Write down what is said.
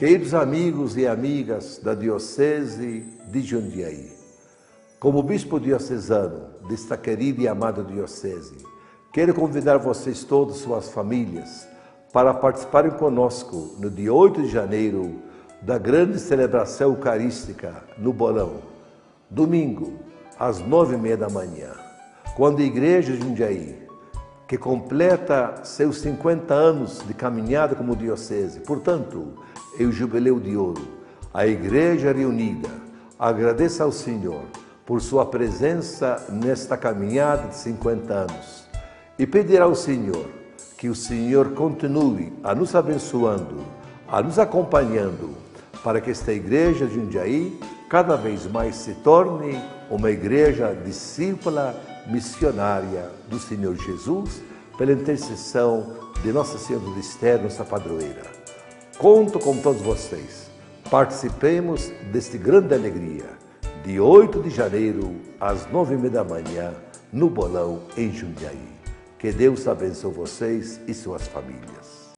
Queridos amigos e amigas da Diocese de Jundiaí, como bispo diocesano desta querida e amada Diocese, quero convidar vocês todos, suas famílias, para participarem conosco no dia 8 de janeiro da grande celebração eucarística no Bolão, domingo, às nove e meia da manhã, quando a Igreja de Jundiaí, que completa seus 50 anos de caminhada como Diocese, portanto, e o Jubileu de Ouro. A Igreja reunida agradeça ao Senhor por sua presença nesta caminhada de 50 anos e pedirá ao Senhor que o Senhor continue a nos abençoando, a nos acompanhando, para que esta igreja de Jundiaí cada vez mais se torne uma igreja discípula missionária do Senhor Jesus, pela intercessão de Nossa Senhora do Mistério, nossa padroeira. Conto com todos vocês. Participemos deste grande alegria, de 8 de janeiro às nove e meia da manhã, no Bolão, em Jundiaí. Que Deus abençoe vocês e suas famílias.